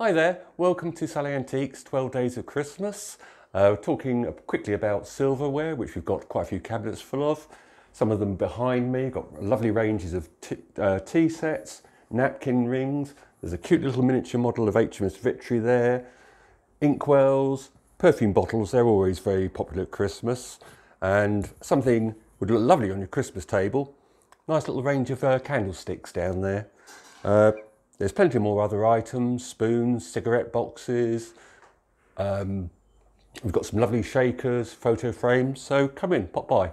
Hi there, welcome to Sally Antiques 12 Days of Christmas. Uh, talking quickly about silverware, which we've got quite a few cabinets full of. Some of them behind me, got lovely ranges of uh, tea sets, napkin rings. There's a cute little miniature model of HMS Victory there. Inkwells, perfume bottles, they're always very popular at Christmas. And something would look lovely on your Christmas table. Nice little range of uh, candlesticks down there. There's plenty more other items, spoons, cigarette boxes. Um, we've got some lovely shakers, photo frames, so come in, pop by.